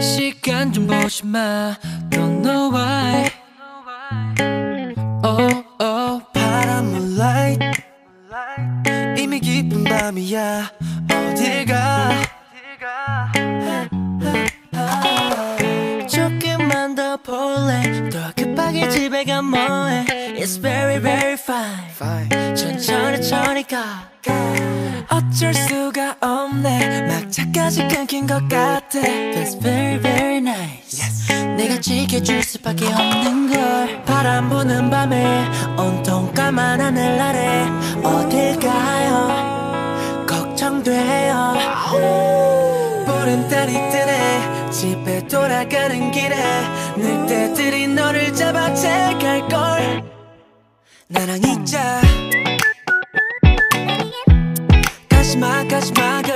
시간 좀 보지 마. Don't know why. Oh oh 파란 moonlight 이미 깊은 밤이야. 어딜 가? 조금만 더 볼래? 더 급하게 집에 가 뭐해? It's very very fine. 천천히 천천히 가 어쩔 수가 없네. 막차까지 끊긴 것 같아. That's very very nice. 내가 지켜줄 수밖에 없는 걸. 바람 부는 밤에 온통 까만 하늘 아래 어딜 가요? 걱정돼요. 보름달이 뜨네. 집에 돌아가는 길에 늑대들이 너를 잡아 채갈걸. 나랑 있자 가지마 가지마